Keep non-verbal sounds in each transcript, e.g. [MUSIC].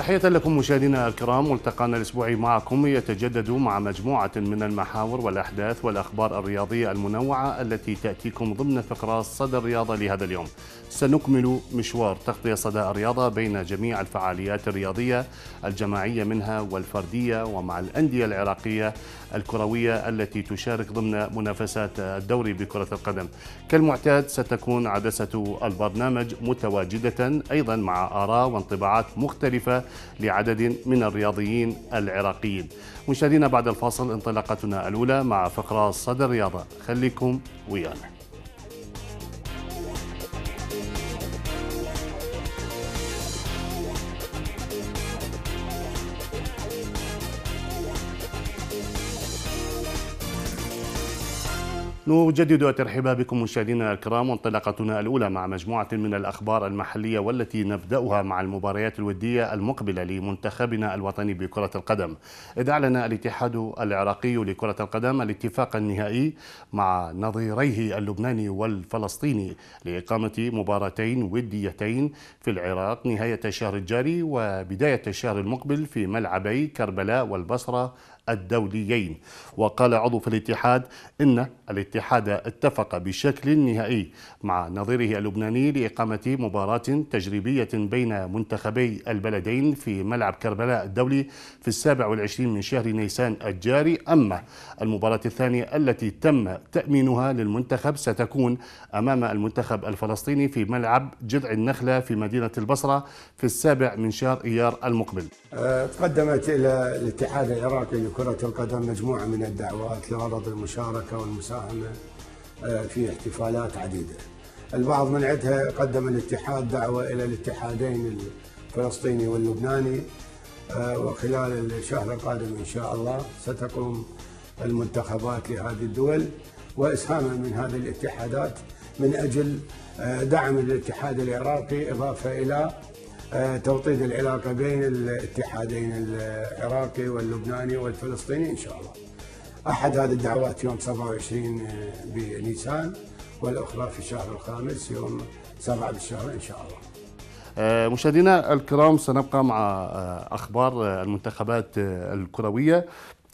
تحية لكم مشاهدينا الكرام ملتقانا الأسبوعي معكم يتجدد مع مجموعة من المحاور والأحداث والأخبار الرياضية المنوعة التي تأتيكم ضمن فقرات صدى الرياضة لهذا اليوم. سنكمل مشوار تغطية صدى الرياضة بين جميع الفعاليات الرياضية الجماعية منها والفردية ومع الأندية العراقية الكروية التي تشارك ضمن منافسات الدوري بكرة القدم. كالمعتاد ستكون عدسة البرنامج متواجدة أيضا مع آراء وانطباعات مختلفة لعدد من الرياضيين العراقيين. مشاهدينا بعد الفاصل انطلاقتنا الأولى مع فقرات صدى الرياضة خليكم ويانا. نجدد ترحيبا بكم مشاهدينا الكرام وانطلاقتنا الأولى مع مجموعة من الأخبار المحلية والتي نبدأها مع المباريات الودية المقبلة لمنتخبنا الوطني بكرة القدم. إذ أعلن الاتحاد العراقي لكرة القدم الاتفاق النهائي مع نظيريه اللبناني والفلسطيني لإقامة مباراتين وديتين في العراق نهاية الشهر الجاري وبداية الشهر المقبل في ملعبي كربلاء والبصرة الدوليين. وقال عضو في الاتحاد إن الاتحاد اتفق بشكل نهائي مع نظيره اللبناني لإقامة مباراة تجريبية بين منتخبي البلدين في ملعب كربلاء الدولي في السابع والعشرين من شهر نيسان الجاري. أما المباراة الثانية التي تم تأمينها للمنتخب ستكون أمام المنتخب الفلسطيني في ملعب جذع النخلة في مدينة البصرة في السابع من شهر إيار المقبل. تقدمت إلى الاتحاد العراقي لكرة القدم مجموعة من الدعوات لغرض المشاركة والمساهمة آه، في احتفالات عديدة. البعض من عندها قدم الاتحاد دعوة إلى الاتحادين الفلسطيني واللبناني آه، وخلال الشهر القادم إن شاء الله ستقوم المنتخبات لهذه الدول وإسهاما من هذه الاتحادات من أجل آه، دعم الاتحاد العراقي إضافة إلى توطيد العلاقة بين الاتحادين العراقي واللبناني والفلسطيني إن شاء الله. أحد هذه الدعوات يوم 27 بنيسان والأخرى في الشهر الخامس يوم 7 بالشهر إن شاء الله. آه، مشاهدينا الكرام سنبقى مع آه، أخبار المنتخبات الكروية.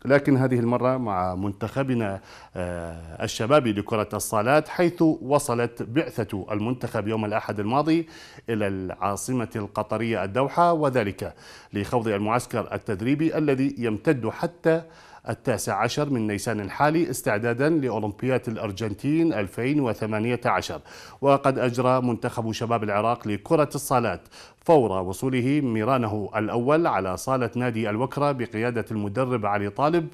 لكن هذه المرة مع منتخبنا آه، الشبابي لكرة الصالات حيث وصلت بعثة المنتخب يوم الأحد الماضي إلى العاصمة القطرية الدوحة وذلك لخوض المعسكر التدريبي الذي يمتد حتى التاسع عشر من نيسان الحالي استعدادا لأولمبياد الأرجنتين 2018 وقد أجرى منتخب شباب العراق لكرة الصالات فور وصوله ميرانه الأول على صالة نادي الوكرة بقيادة المدرب علي طالب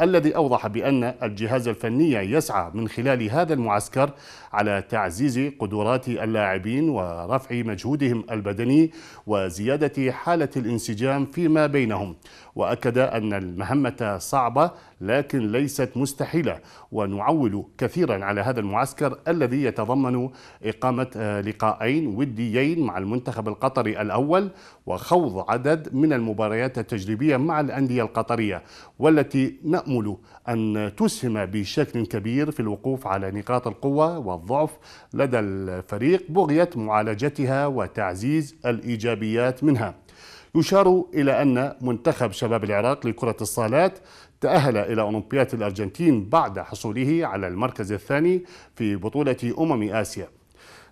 الذي أوضح بأن الجهاز الفني يسعى من خلال هذا المعسكر على تعزيز قدرات اللاعبين ورفع مجهودهم البدني وزيادة حالة الانسجام فيما بينهم. وأكد أن المهمة صعبة لكن ليست مستحيلة ونعول كثيرا على هذا المعسكر الذي يتضمن إقامة آه، لقاءين وديين مع المنتخب القطري الأول وخوض عدد من المباريات التجريبية مع الأندية القطرية والتي نأمل أن تسهم بشكل كبير في الوقوف على نقاط القوة والضعف لدى الفريق بغية معالجتها وتعزيز الإيجابيات منها. يشار إلى أن منتخب شباب العراق لكرة الصالات تأهل إلى أولمبياد الأرجنتين بعد حصوله على المركز الثاني في بطولة أمم آسيا.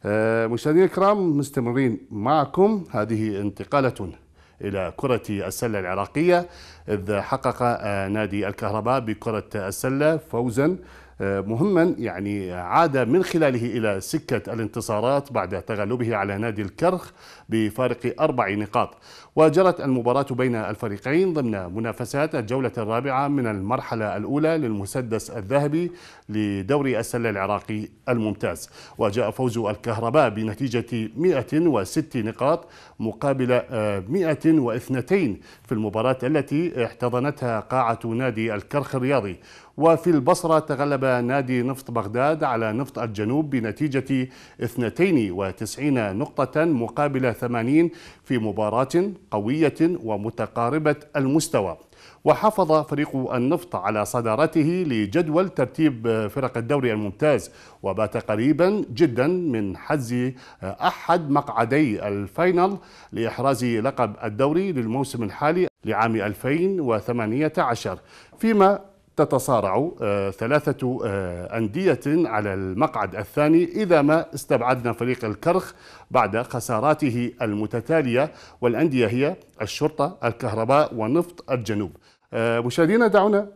آه، مشاهدينا الكرام مستمرين معكم. هذه انتقالة إلى كرة السلة العراقية إذ حقق آه، نادي الكهرباء بكرة السلة فوزا آه، مهما يعني عاد من خلاله إلى سكة الانتصارات بعد تغلبه على نادي الكرخ بفارق أربع نقاط. وجرت المباراة بين الفريقين ضمن منافسات الجولة الرابعة من المرحلة الأولى للمسدس الذهبي لدوري السلة العراقي الممتاز. وجاء فوز الكهرباء بنتيجة 106 نقاط مقابل 102 في المباراة التي احتضنتها قاعة نادي الكرخ الرياضي. وفي البصرة تغلب نادي نفط بغداد على نفط الجنوب بنتيجة 92 نقطة مقابل 80 في مباراة قوية ومتقاربة المستوى. وحافظ فريق النفط على صدارته لجدول ترتيب فرق الدوري الممتاز وبات قريبا جدا من حجز أحد مقعدي الفاينل لإحراز لقب الدوري للموسم الحالي لعام 2018 فيما تتصارع آه، ثلاثة آه، أندية على المقعد الثاني إذا ما استبعدنا فريق الكرخ بعد خساراته المتتالية والأندية هي الشرطة الكهرباء ونفط الجنوب. آه، مشاهدينا دعونا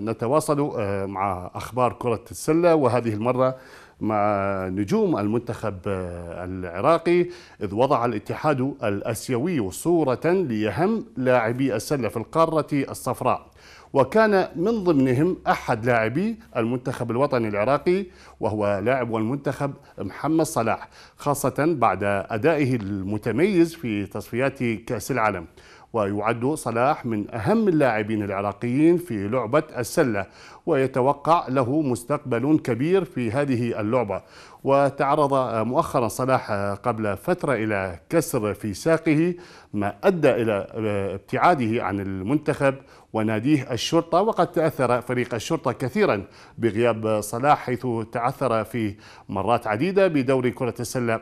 نتواصل مع أخبار كرة السلة وهذه المرة مع نجوم المنتخب العراقي إذ وضع الاتحاد الأسيوي صورة لأهم لاعبي السلة في القارة الصفراء. وكان من ضمنهم أحد لاعبي المنتخب الوطني العراقي وهو لاعب المنتخب محمد صلاح خاصة بعد أدائه المتميز في تصفيات كأس العالم. ويعد صلاح من أهم اللاعبين العراقيين في لعبة السلة ويتوقع له مستقبل كبير في هذه اللعبة. وتعرض مؤخرا صلاح قبل فترة إلى كسر في ساقه ما أدى إلى ابتعاده عن المنتخب وناديه الشرطة وقد تأثر فريق الشرطة كثيرا بغياب صلاح حيث تعثر في مرات عديدة بدوري كرة السلة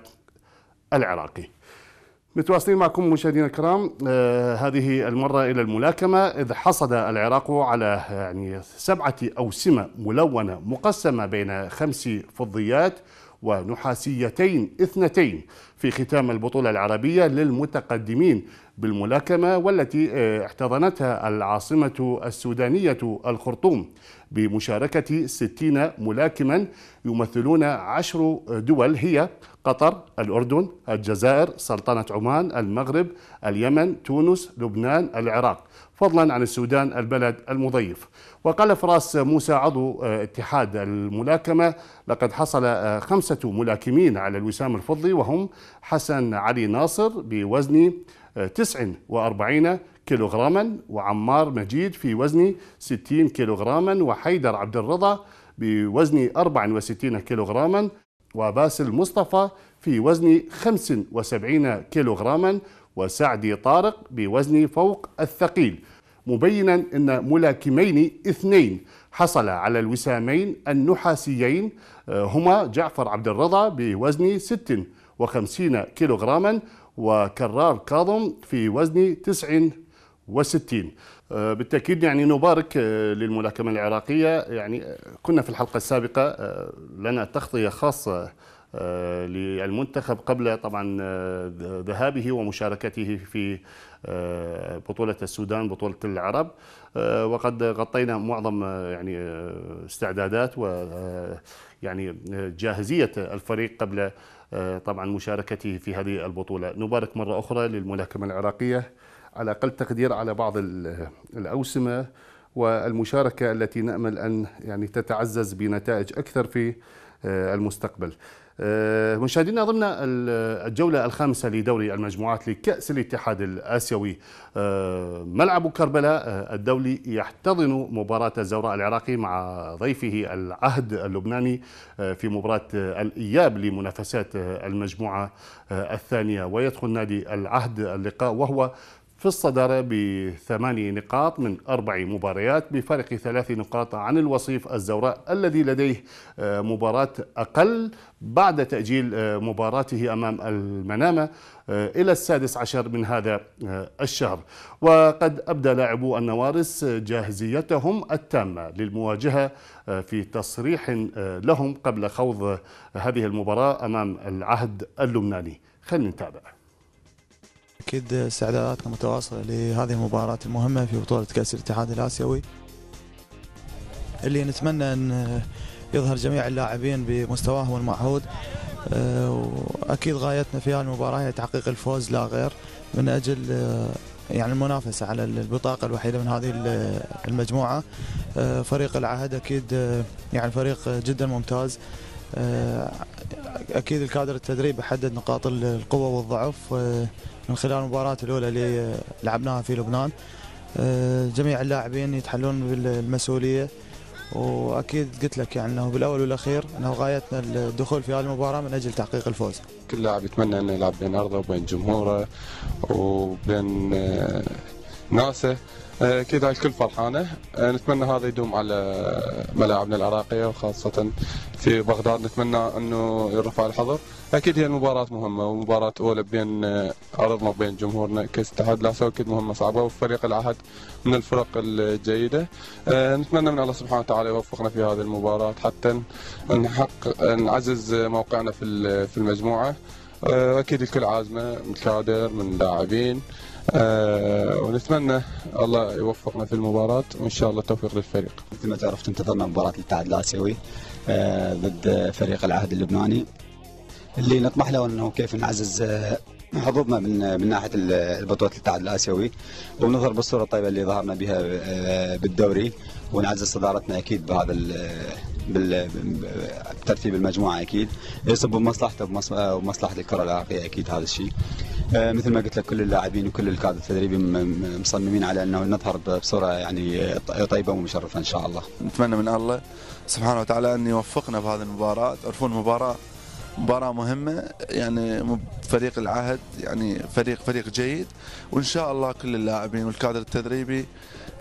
العراقي. متواصلين معكم مشاهدينا الكرام. آه هذه المرة إلى الملاكمة إذ حصد العراق على يعني سبعة أوسمة ملونة مقسمة بين خمس فضيات ونحاسيتين اثنتين في ختام البطولة العربية للمتقدمين بالملاكمة والتي آه، احتضنتها العاصمة السودانية الخرطوم بمشاركة 60 ملاكما يمثلون عشر دول هي قطر، الأردن، الجزائر، سلطنة عمان، المغرب، اليمن، تونس، لبنان، العراق. فضلا عن السودان البلد المضيف. وقال فراس موسى عضو آه، اتحاد الملاكمة لقد حصل آه، خمسة ملاكمين على الوسام الفضي وهم حسن علي ناصر بوزن 49 آه، كيلوغراما وعمار مجيد في وزن 60 كيلوغراما وحيدر عبد الرضا بوزن 64 كيلوغراما وباسل مصطفى في وزن 75 كيلوغراما وسعدي طارق بوزن فوق الثقيل. مبينا أن ملاكمين اثنين حصل على الوسامين النحاسيين آه، هما جعفر عبد الرضا بوزن 56 كيلوغراما وكرار كاظم في وزن 69 آه، بالتأكيد يعني نبارك آه، للملاكمة العراقية. يعني كنا في الحلقة السابقة لنا تغطية خاصة للمنتخب قبل طبعا آه، ذهابه ومشاركته في آه، بطولة السودان بطولة العرب. وقد غطينا معظم يعني استعدادات و يعني جاهزية الفريق قبل طبعا مشاركته في هذه البطولة. نبارك مرة أخرى للملاكمة العراقية على أقل تقدير على بعض الأوسمة والمشاركة التي نأمل أن يعني تتعزز بنتائج أكثر في المستقبل. آه، مشاهدينا ضمن الجولة الخامسة لدوري المجموعات لكأس الاتحاد الآسيوي آه، ملعب كربلاء آه، الدولي يحتضن مباراة الزوراء العراقي مع ضيفه العهد اللبناني في مباراة الإياب لمنافسات المجموعة الثانية ويدخل نادي العهد اللقاء وهو في الصدارة بثماني نقاط من أربع مباريات بفارق ثلاث نقاط عن الوصيف الزوراء الذي لديه آه، مباراة أقل بعد تأجيل آه، مباراته أمام المنامة آه، إلى السادس عشر من هذا الشهر. وقد أبدى لاعبو النوارس جاهزيتهم التامة للمواجهة في تصريح لهم قبل خوض هذه المباراة أمام العهد اللبناني. خلينا نتابع. أكيد استعداداتنا متواصلة لهذه المباراة المهمة في بطولة كأس الاتحاد الآسيوي. اللي نتمنى أن يظهر جميع اللاعبين بمستواهم المعهود. آه، وأكيد غايتنا في هذه المباراة هي تحقيق الفوز لا غير من أجل آه، يعني المنافسة على البطاقة الوحيدة من هذه المجموعة. آه، فريق العهد أكيد يعني فريق جدا ممتاز. أكيد الكادر التدريب يحدد نقاط القوة والضعف من خلال المباراة الأولى اللي لعبناها في لبنان آه، جميع اللاعبين يتحلون بالمسؤولية وأكيد قلت لك يعني إنه بالأول والأخير إنه غايتنا الدخول في هذه المباراة من أجل تحقيق الفوز. كل لاعب يتمنى إنه يلعب بين أرضه وبين جمهوره وبين آه، ناسه كذا الكل فرحانة. آه، نتمنى هذا يدوم على ملاعبنا العراقية وخاصة في بغداد. نتمنى أنه يرفع الحظر. أكيد هي المباراة مهمة ومباراة أولى بين ارضنا وبين جمهورنا كاس الاتحاد الاسيوي أكيد مهمة صعبة وفريق العهد من الفرق الجيدة. نتمنى من الله سبحانه وتعالى يوفقنا في هذه المباراة حتى نحقق نعزز موقعنا في المجموعة. أكيد الكل عازمة من كادر من لاعبين. أه ونتمنى الله يوفقنا في المباراة وإن شاء الله التوفيق للفريق. مثل ما تعرف انتظرنا مباراة الاتحاد الآسيوي أه ضد فريق العهد اللبناني. اللي نطمح له إنه كيف نعزز آه، حظوظنا من من ناحية البطوله الاتحاد الآسيوي. ونظهر بالصورة الطيبة اللي ظهرنا بها آه، بالدوري ونعزز صدارتنا أكيد بهذا بترتيب المجموعة أكيد. يصب بمصلحته ومصلحة الكرة العراقيه أكيد هذا الشيء. آه، مثل ما قلت لك كل اللاعبين وكل الكادر التدريبي مصممين على أنه نظهر بصورة يعني طيبة ومشرفة إن شاء الله. نتمنى من الله سبحانه وتعالى أن يوفقنا بهذه المباراة، تعرفون مباراه مباراة مهمة يعني فريق العهد يعني فريق فريق جيد. وإن شاء الله كل اللاعبين والكادر التدريبي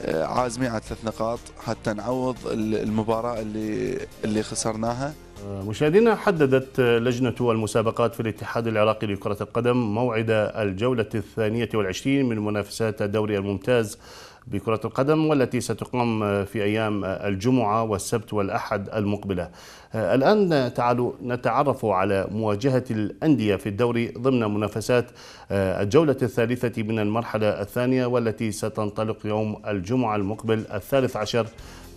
آه، عازمين على ثلاث نقاط حتى نعوض المباراة اللي اللي خسرناها. مشاهدينا حددت لجنة المسابقات في الاتحاد العراقي لكرة القدم موعد الجولة الثانية والعشرين من منافسات الدوري الممتاز بكرة القدم والتي ستقام في أيام الجمعة والسبت والأحد المقبلة. الآن تعالوا نتعرف على مواجهة الأندية في الدوري ضمن منافسات الجولة الثالثة من المرحلة الثانية والتي ستنطلق يوم الجمعة المقبل الثالث عشر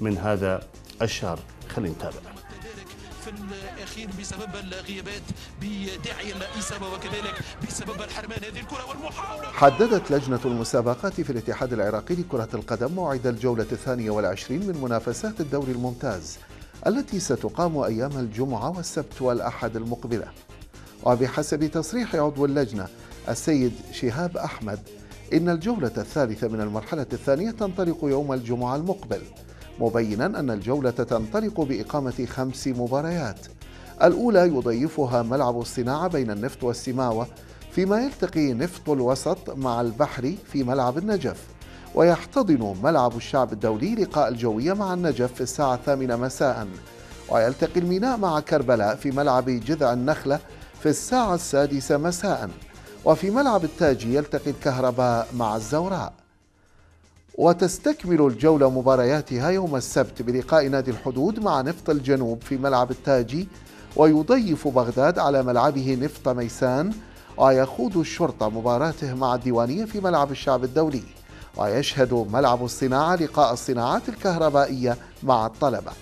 من هذا الشهر. خلينا نتابع. الأخير بسبب الغيابات بداعي الاصابه وكذلك بسبب الحرمان هذه الكرة والمحاولة. حددت لجنة المسابقات في الاتحاد العراقي لكرة القدم موعد الجولة الثانية والعشرين من منافسات الدوري الممتاز التي ستقام أيام الجمعة والسبت والأحد المقبلة. وبحسب تصريح عضو اللجنة السيد شهاب أحمد إن الجولة الثالثة من المرحلة الثانية تنطلق يوم الجمعة المقبل مبينا أن الجولة تنطلق بإقامة خمس مباريات. الأولى يضيفها ملعب الصناعة بين النفط والسماوة فيما يلتقي نفط الوسط مع البحري في ملعب النجف. ويحتضن ملعب الشعب الدولي لقاء الجوية مع النجف في الساعة الثامنة مساء. ويلتقي الميناء مع كربلاء في ملعب جذع النخلة في الساعة السادسة مساء. وفي ملعب التاجي يلتقي الكهرباء مع الزوراء. وتستكمل الجولة مبارياتها يوم السبت بلقاء نادي الحدود مع نفط الجنوب في ملعب التاجي ويضيف بغداد على ملعبه نفط ميسان ويخوض الشرطة مباراته مع الديوانية في ملعب الشعب الدولي. ويشهد ملعب الصناعة لقاء الصناعات الكهربائية مع الطلبة.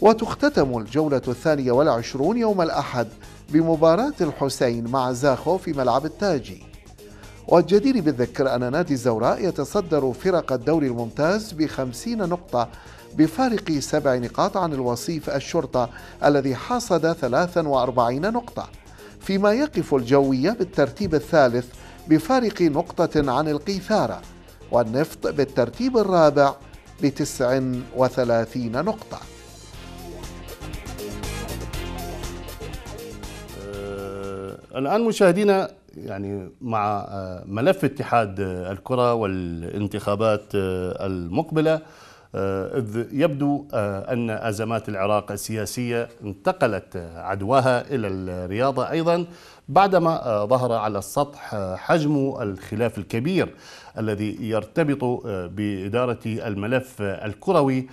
وتختتم الجولة الثانية والعشرون يوم الأحد بمباراة الحسين مع زاخو في ملعب التاجي والجدير بالذكر أن نادي الزوراء يتصدر فرق الدوري الممتاز بخمسين نقطة بفارق سبع نقاط عن الوصيف الشرطة الذي حصد 43 نقطة. فيما يقف الجوية بالترتيب الثالث بفارق نقطة عن القيثارة والنفط بالترتيب الرابع بتسع وثلاثين نقطة. آه، الآن مشاهدينا يعني مع آه، ملف اتحاد آه، الكرة والانتخابات المقبلة إذ يبدو أن أزمات العراق السياسية انتقلت عدواها إلى الرياضة أيضا بعدما ظهر على السطح حجم الخلاف الكبير الذي يرتبط بإدارة الملف الكروي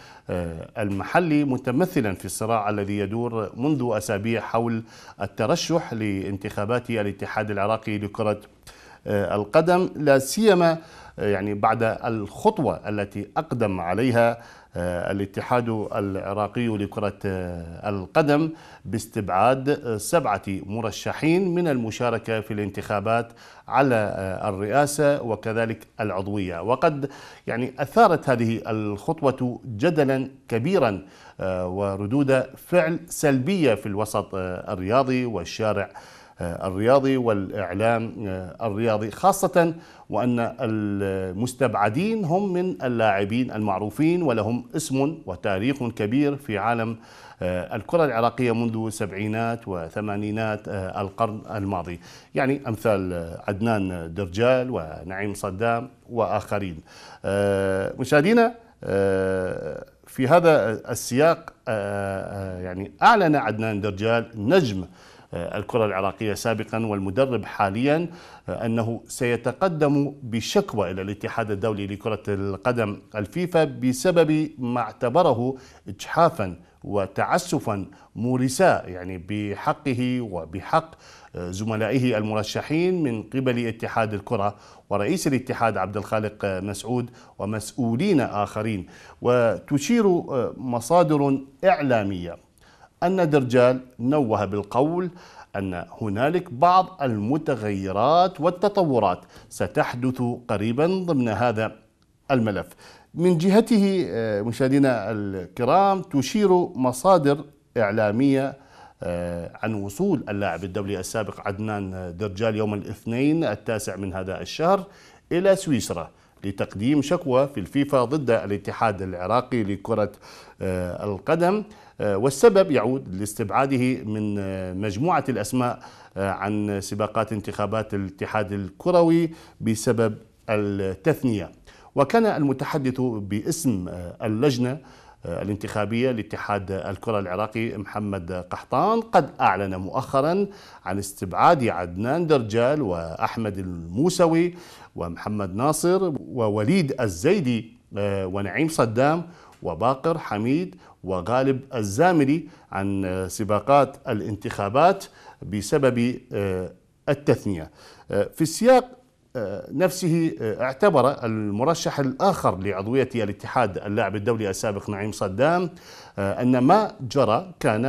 المحلي متمثلا في الصراع الذي يدور منذ أسابيع حول الترشح لانتخابات الاتحاد العراقي لكرة القدم لا سيما يعني بعد الخطوة التي أقدم عليها آه، الاتحاد العراقي لكرة آه، القدم باستبعاد سبعة مرشحين من المشاركة في الانتخابات على آه، الرئاسة وكذلك العضوية. وقد يعني أثارت هذه الخطوة جدلا كبيرا وردود فعل سلبية في الوسط الرياضي والشارع الرياضي والإعلام الرياضي خاصة وأن المستبعدين هم من اللاعبين المعروفين ولهم اسم وتاريخ كبير في عالم الكرة العراقية منذ سبعينات وثمانينات القرن الماضي. يعني أمثال عدنان درجال ونعيم صدام وآخرين. مشاهدينا في هذا السياق يعني أعلن عدنان درجال نجم الكرة العراقية سابقا والمدرب حاليا أنه سيتقدم بشكوى إلى الاتحاد الدولي لكرة القدم الفيفا بسبب ما اعتبره إجحافا وتعسفا مورسا يعني بحقه وبحق زملائه المرشحين من قبل اتحاد الكرة ورئيس الاتحاد عبد الخالق مسعود ومسؤولين آخرين. وتشير مصادر إعلامية. أن درجال نوه بالقول أن هنالك بعض المتغيرات والتطورات ستحدث قريبا ضمن هذا الملف. من جهته مشاهدينا الكرام تشير مصادر إعلامية عن وصول اللاعب الدولي السابق عدنان درجال يوم الاثنين التاسع من هذا الشهر إلى سويسرا لتقديم شكوى في الفيفا ضد الاتحاد العراقي لكرة القدم. والسبب يعود لاستبعاده من مجموعة الأسماء عن سباقات انتخابات الاتحاد الكروي بسبب التثنية. وكان المتحدث باسم اللجنة الانتخابية لاتحاد الكرة العراقي محمد قحطان قد أعلن مؤخرا عن استبعاد عدنان درجال وأحمد الموسوي ومحمد ناصر ووليد الزيدي ونعيم صدام وباقر حميد وغالب الزاملي عن سباقات الانتخابات بسبب التثنية. في السياق نفسه اعتبر المرشح الآخر لعضوية الاتحاد اللاعب الدولي السابق نعيم صدام أن ما جرى كان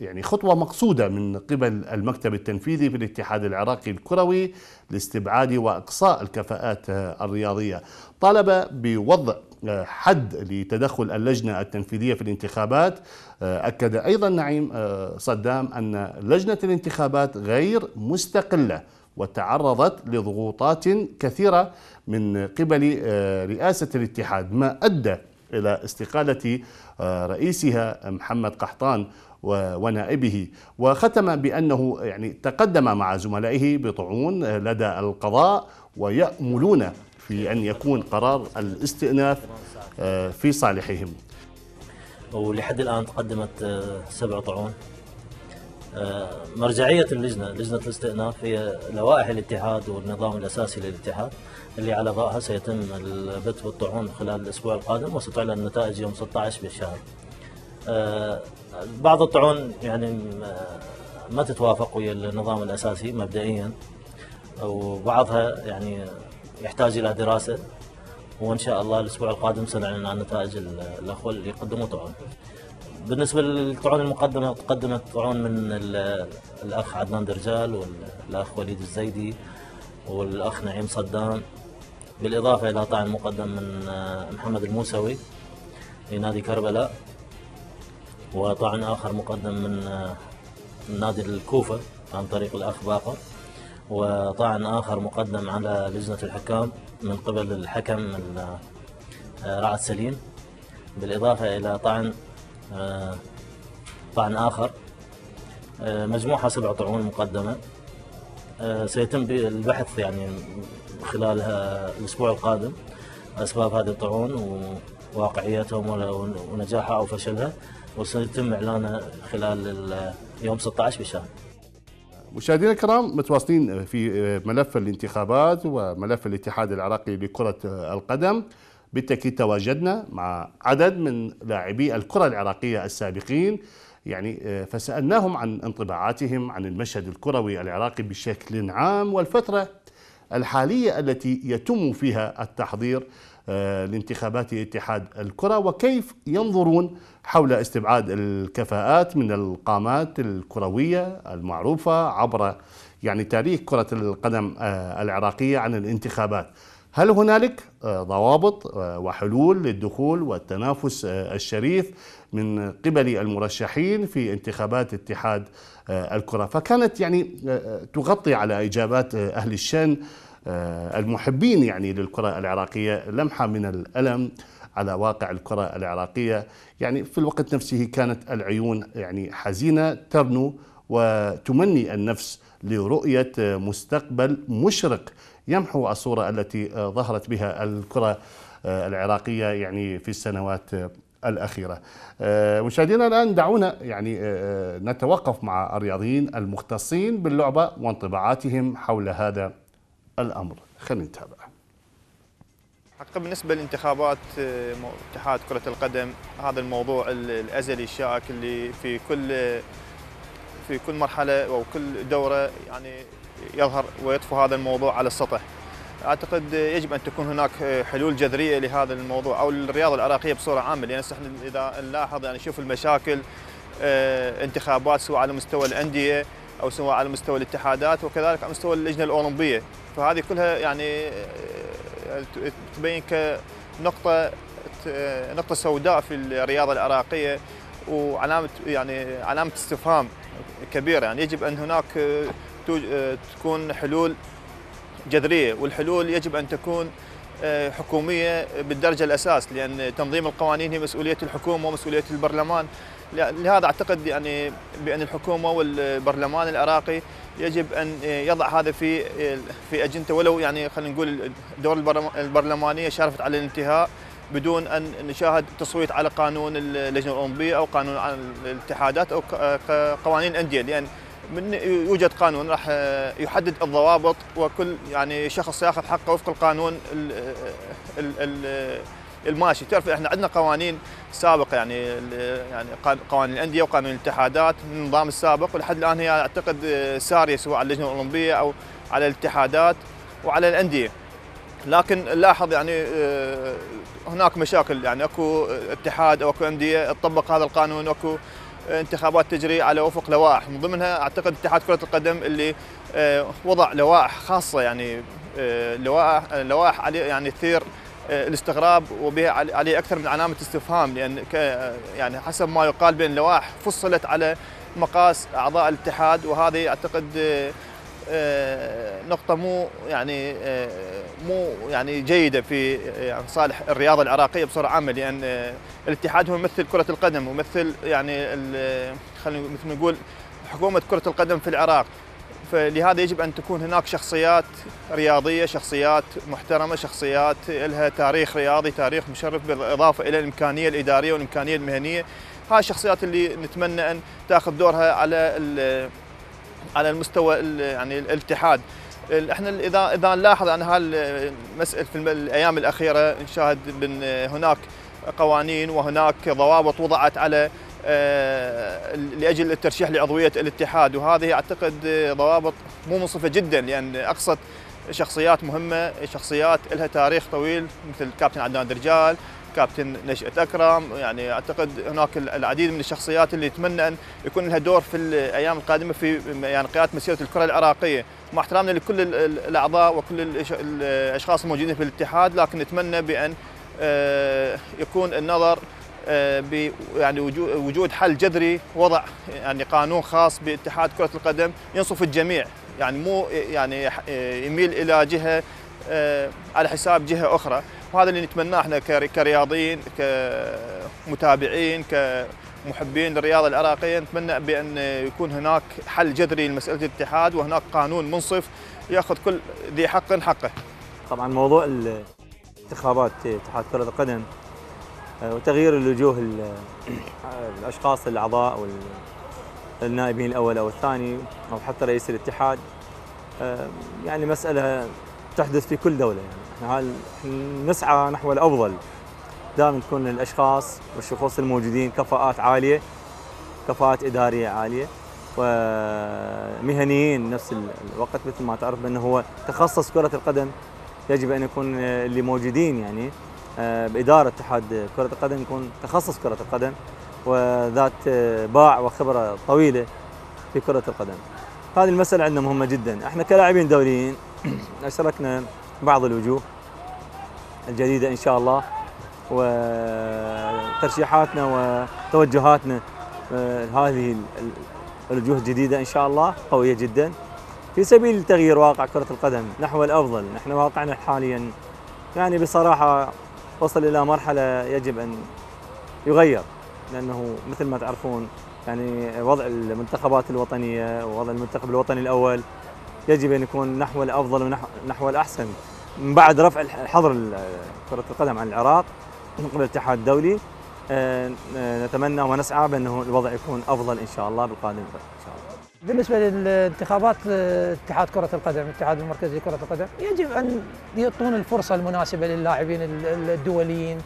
يعني خطوة مقصودة من قبل المكتب التنفيذي في الاتحاد العراقي الكروي لاستبعاد وإقصاء الكفاءات الرياضية. طالب بوضع حد لتدخل اللجنة التنفيذية في الانتخابات. أكد أيضا نعيم صدام أن لجنة الانتخابات غير مستقلة وتعرضت لضغوطات كثيرة من قبل رئاسة الاتحاد ما أدى إلى استقالة رئيسها محمد قحطان ونائبه. وختم بأنه يعني تقدم مع زملائه بطعون لدى القضاء ويأملون في أن يكون قرار الاستئناف في صالحهم. ولحد الآن تقدمت سبع طعون. مرجعية اللجنة لجنة الاستئناف هي لوائح الاتحاد والنظام الأساسي للاتحاد اللي على ضوءها سيتم البت بالطعون خلال الأسبوع القادم وستعلن النتائج يوم 16 بالشهر. بعض الطعون يعني ما تتوافق ويا النظام الأساسي مبدئيا وبعضها يعني يحتاج إلى دراسة. وإن شاء الله الأسبوع القادم سنعلن عن نتائج الأخوة اللي يقدموا طعون بالنسبة للطعون المقدمه تقدمت طعون من الأخ عدنان درجال والأخ وليد الزيدي والأخ نعيم صدام. بالإضافة إلى طعن مقدم من محمد الموسوي لنادي كربلاء. وطعن آخر مقدم من نادي الكوفة عن طريق الأخ باقر. وطعن آخر مقدم على لجنة الحكام من قبل الحكم رعد سليم بالإضافة إلى طعن طعن آخر مجموعها سبع طعون مقدمة سيتم البحث يعني خلال الأسبوع القادم أسباب هذه الطعون وواقعيتهم ونجاحها أو فشلها وسيتم إعلانها خلال يوم 16 بالشهر مشاهدينا الكرام متواصلين في ملف الانتخابات وملف الاتحاد العراقي لكرة القدم. بالتأكيد تواجدنا مع عدد من لاعبي الكرة العراقية السابقين. يعني فسألناهم عن انطباعاتهم عن المشهد الكروي العراقي بشكل عام والفترة الحالية التي يتم فيها التحضير لانتخابات اتحاد الكرة وكيف ينظرون حول استبعاد الكفاءات من القامات الكروية المعروفة عبر يعني تاريخ كرة القدم العراقية عن الانتخابات. هل هنالك ضوابط وحلول للدخول والتنافس الشريف من قبل المرشحين في انتخابات اتحاد الكرة؟ فكانت يعني تغطي على إجابات أهل الشأن المحبين يعني للكرة العراقية لمحة من الألم على واقع الكرة العراقية. يعني في الوقت نفسه كانت العيون يعني حزينة ترنو وتمني النفس لرؤية مستقبل مشرق يمحو الصورة التي ظهرت بها الكرة العراقية يعني في السنوات الأخيرة. مشاهدينا الآن دعونا يعني نتوقف مع الرياضيين المختصين باللعبة وانطباعاتهم حول هذا الأمر. خلينا نتابع. حقا بالنسبة للانتخابات اتحاد كرة القدم هذا الموضوع الأزلي الشائك اللي في كل في كل مرحلة أو كل دورة يعني يظهر ويطفو هذا الموضوع على السطح. أعتقد يجب أن تكون هناك حلول جذرية لهذا الموضوع أو الرياضة العراقية بصورة عامة لأن إحنا إذا نلاحظ يعني نشوف المشاكل انتخابات سواء على مستوى الأندية أو سواء على مستوى الاتحادات وكذلك على مستوى اللجنة الأولمبية. فهذه كلها يعني تبين كنقطة نقطة سوداء في الرياضة العراقية وعلامة يعني علامة استفهام كبيرة. يعني يجب أن هناك تكون حلول جذرية والحلول يجب أن تكون حكومية بالدرجة الأساس لأن تنظيم القوانين هي مسؤولية الحكومة ومسؤولية البرلمان. لهذا أعتقد يعني بأن الحكومة والبرلمان العراقي يجب أن يضع هذا في في اجنته ولو يعني خلينا نقول الدور البرلمانية شارفت على الانتهاء بدون أن نشاهد تصويت على قانون اللجنة الأولمبية أو قانون الاتحادات أو قوانين الأندية. لأن من يوجد قانون راح يحدد الضوابط وكل يعني شخص يأخذ حقه وفق القانون الماشي. تعرف إحنا عندنا قوانين سابقه يعني يعني قوانين الأندية وقانون الاتحادات من النظام السابق ولحد الآن هي أعتقد سارية سواء على اللجنة الأولمبية أو على الاتحادات وعلى الأندية. لكن لاحظ يعني هناك مشاكل. يعني أكو اتحاد أو أكو أندية تطبق هذا القانون واكو انتخابات تجري على وفق لوائح. من ضمنها أعتقد اتحاد كرة القدم اللي وضع لوائح خاصة يعني لوائح لوائح يعني تثير الاستغراب وبها عليه أكثر من علامة استفهام لأن يعني حسب ما يقال بأن اللوائح فصلت على مقاس أعضاء الاتحاد وهذه أعتقد نقطة مو يعني مو يعني جيدة في يعني صالح الرياضة العراقية بصورة عامة لأن الاتحاد هو يمثل كرة القدم ويمثل يعني خلينا مثل نقول حكومة كرة القدم في العراق. فلهذا يجب أن تكون هناك شخصيات رياضية، شخصيات محترمة، شخصيات لها تاريخ رياضي، تاريخ مشرف بالإضافة إلى الإمكانية الإدارية والإمكانية المهنية. هاي الشخصيات اللي نتمنى أن تأخذ دورها على على المستوى يعني الاتحاد. إحنا إذا إذا نلاحظ عن هالمساله في الأيام الأخيرة نشاهد هناك قوانين وهناك ضوابط وضعت على لأجل الترشيح لعضوية الاتحاد. وهذه أعتقد ضوابط مو منصفة جدا لأن اقصت شخصيات مهمة شخصيات لها تاريخ طويل مثل كابتن عدنان درجال كابتن نشأة أكرم. يعني أعتقد هناك العديد من الشخصيات اللي يتمنى أن يكون لها دور في الأيام القادمة في يعني قيادة مسيرة الكرة العراقية. مع احترامنا لكل الأعضاء وكل الأشخاص الموجودين في الاتحاد لكن نتمنى بأن يكون النظر يعني وجود حل جذري وضع يعني قانون خاص باتحاد كرة القدم ينصف الجميع. يعني مو يعني يميل إلى جهة على حساب جهة أخرى. وهذا اللي نتمناه إحنا كرياضيين كمتابعين كمحبين للرياضه العراقية. نتمنى بأن يكون هناك حل جذري لمسألة الاتحاد وهناك قانون منصف يأخذ كل ذي حق حقه. طبعا موضوع انتخابات اتحاد كرة القدم وتغيير الوجوه الأشخاص الأعضاء أو النائبين الأول أو الثاني أو حتى رئيس الاتحاد. يعني مسألة تحدث في كل دولة يعني. إحنا نسعى نحو الأفضل. دائما تكون الأشخاص والشخوص الموجودين كفاءات عالية كفاءات إدارية عالية ومهنيين نفس الوقت مثل ما تعرف بأنه هو تخصص كرة القدم. يجب أن يكون اللي موجودين يعني بإدارة اتحاد كرة القدم يكون تخصص كرة القدم وذات باع وخبرة طويلة في كرة القدم. هذه المسألة عندنا مهمة جدا. إحنا كلاعبين دوليين [CLEARS THROAT] أشركنا بعض الوجوه الجديدة إن شاء الله وترشيحاتنا وتوجهاتنا. آه، هذه الوجوه الجديدة إن شاء الله قوية جدا. في سبيل تغيير واقع كرة القدم نحو الأفضل نحن واقعنا حاليا. يعني بصراحة وصل إلى مرحلة يجب أن يغير لأنه مثل ما تعرفون يعني وضع المنتخبات الوطنية ووضع المنتخب الوطني الأول يجب أن يكون نحو الأفضل ونحو الأحسن. من بعد رفع الحظر كرة القدم عن العراق من قبل الاتحاد الدولي آه، نتمنى ونسعى بأنه الوضع يكون أفضل إن شاء الله بالقادم. بالنسبة للانتخابات اتحاد كرة القدم الاتحاد المركزي لكرة القدم يجب أن يعطون الفرصة المناسبة للاعبين الدوليين.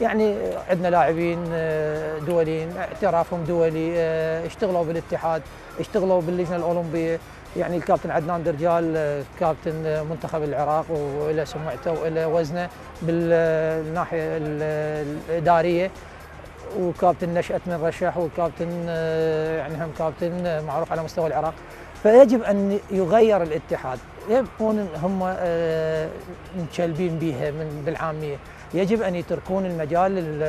يعني عندنا لاعبين آه، دوليين اعترافهم دولي آه، اشتغلوا بالاتحاد اشتغلوا باللجنة الأولمبية. يعني الكابتن عدنان درجال آه، كابتن منتخب العراق وله سمعته وله وزنه بالناحية الإدارية. وكابتن نشأة من رشح وكابتن يعني هم كابتن معروف على مستوى العراق. فيجب أن يغير الاتحاد. يبقون هم متشلبين بها من بالعامية. يجب أن يتركون المجال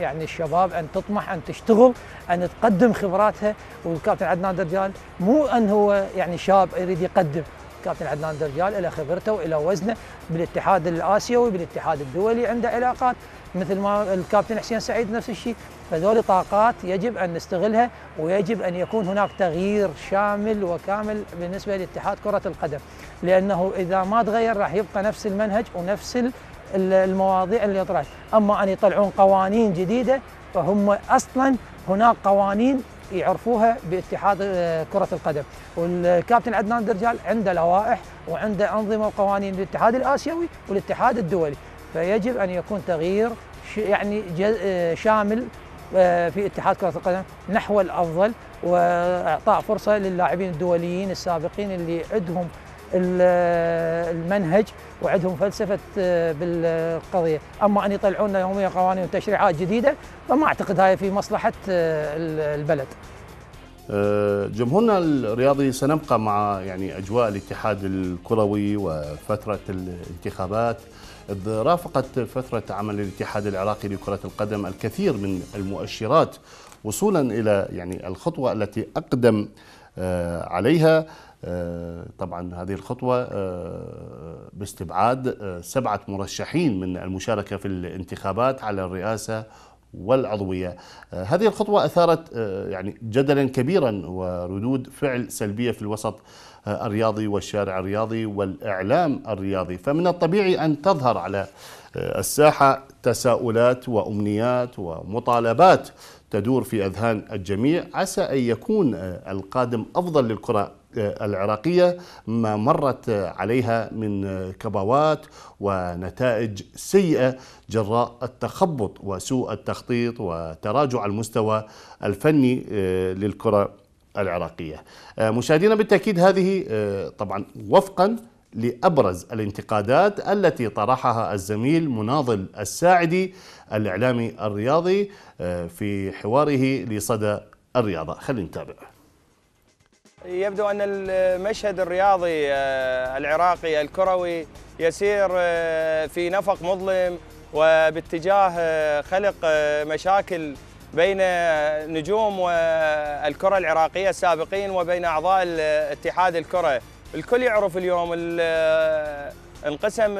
يعني الشباب أن تطمح أن تشتغل أن تقدم خبراتها. والكابتن عدنان درجال مو أن هو يعني شاب يريد يقدم. كابتن عدنان درجال له خبرته وإلى وزنه بالاتحاد الآسيوي بالاتحاد الدولي عنده علاقات. مثل ما الكابتن حسين سعيد نفس الشيء. فذول طاقات يجب أن نستغلها ويجب أن يكون هناك تغيير شامل وكامل بالنسبة لاتحاد كرة القدم. لأنه إذا ما تغير راح يبقى نفس المنهج ونفس المواضيع اللي طلعت أما أن يطلعون قوانين جديدة فهم أصلا هناك قوانين يعرفوها باتحاد آه، كرة القدم. والكابتن عدنان درجال عنده لوائح وعنده أنظمة وقوانين للاتحاد الآسيوي والاتحاد الدولي. فيجب أن يكون تغيير يعني آه، شامل آه، في اتحاد كرة القدم نحو الأفضل وإعطاء فرصة للاعبين الدوليين السابقين اللي عندهم المنهج وعندهم فلسفة آه، بالقضية، أما أن يطلعون لنا يوميا قوانين وتشريعات جديدة فما أعتقد هاي في مصلحة آه، البلد. آه، جمهورنا الرياضي سنبقى مع يعني أجواء الاتحاد الكروي وفترة الانتخابات إذ رافقت فترة عمل الاتحاد العراقي لكرة القدم الكثير من المؤشرات وصولا إلى يعني الخطوة التي أقدم عليها آه، طبعا هذه الخطوة آه، باستبعاد آه، سبعة مرشحين من المشاركة في الانتخابات على الرئاسة والعضوية. هذه الخطوة أثارت يعني جدلا كبيرا وردود فعل سلبية في الوسط الرياضي والشارع الرياضي والإعلام الرياضي. فمن الطبيعي أن تظهر على الساحة تساؤلات وأمنيات ومطالبات تدور في أذهان الجميع. عسى أن يكون القادم أفضل للكرة العراقية ما مرت عليها من كبوات ونتائج سيئة جراء التخبط وسوء التخطيط وتراجع المستوى الفني آه، للكرة العراقية. آه، مشاهدينا بالتأكيد هذه آه، طبعا وفقا لأبرز الانتقادات التي طرحها الزميل مناضل الساعدي الإعلامي الرياضي في حواره لصدى الرياضة. خلينا نتابع. يبدو أن المشهد الرياضي آه، العراقي الكروي يسير آه، في نفق مظلم وباتجاه آه، خلق مشاكل بين نجوم الكرة العراقية السابقين وبين أعضاء اتحاد الكرة. الكل يعرف اليوم انقسم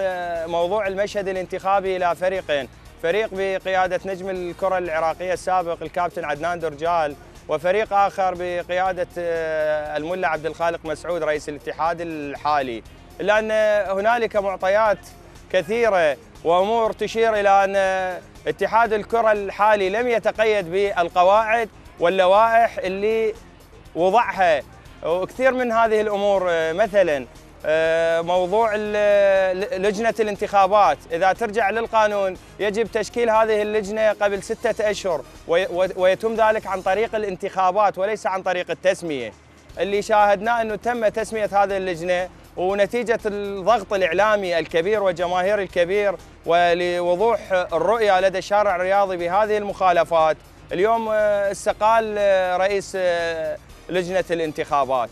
موضوع المشهد الانتخابي إلى فريقين. فريق بقيادة نجم الكرة العراقية السابق الكابتن عدنان درجال وفريق آخر بقيادة آه، الملا عبد الخالق مسعود رئيس الاتحاد الحالي. إلا أن هنالك معطيات كثيرة. وأمور تشير إلى أن اتحاد الكرة الحالي لم يتقيد بالقواعد واللوائح اللي وضعها. وكثير من هذه الأمور آه، مثلاً آه، موضوع لجنة الانتخابات. إذا ترجع للقانون يجب تشكيل هذه اللجنة قبل ستة أشهر ويتم ذلك عن طريق الانتخابات وليس عن طريق التسمية. اللي شاهدناه أنه تم تسمية هذه اللجنة ونتيجة الضغط الإعلامي الكبير والجماهير الكبير ولوضوح الرؤية لدى الشارع الرياضي بهذه المخالفات اليوم آه، استقال آه، رئيس لجنة الانتخابات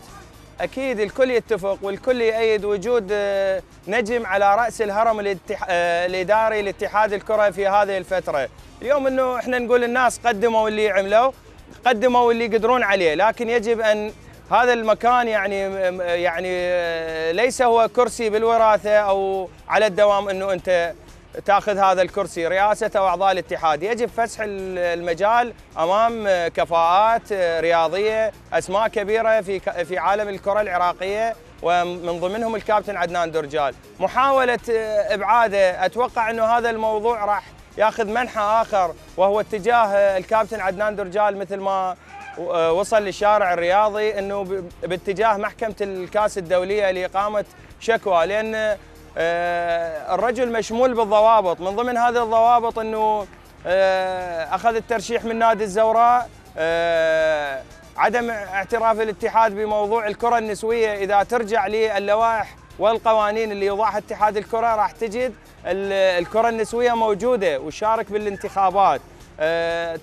أكيد الكل يتفق والكل يأيد وجود آه، نجم على رأس الهرم. آه، الإداري لاتحاد الكرة في هذه الفترة اليوم إنه إحنا نقول الناس قدموا اللي عملوا قدموا اللي يقدرون عليه لكن يجب أن هذا المكان يعني يعني ليس هو كرسي بالوراثة أو على الدوام إنه أنت تأخذ هذا الكرسي. رئاسة أو أعضاء الاتحاد، يجب فسح المجال أمام كفاءات رياضية، أسماء كبيرة في في عالم الكرة العراقية ومن ضمنهم الكابتن عدنان درجال، محاولة إبعاده أتوقع إنه هذا الموضوع راح ياخذ منحى آخر وهو اتجاه الكابتن عدنان درجال مثل ما وصل للشارع الرياضي إنه باتجاه محكمة الكأس الدولية لاقامه شكوى لأن آه، الرجل مشمول بالضوابط. من ضمن هذه الضوابط إنه آه، أخذ الترشيح من نادي الزوراء آه، عدم اعتراف الاتحاد بموضوع الكرة النسوية. إذا ترجع للوائح والقوانين اللي يوضعها اتحاد الكرة راح تجد الكرة النسوية موجودة وشارك بالانتخابات.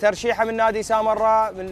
ترشيحه من نادي سامراء من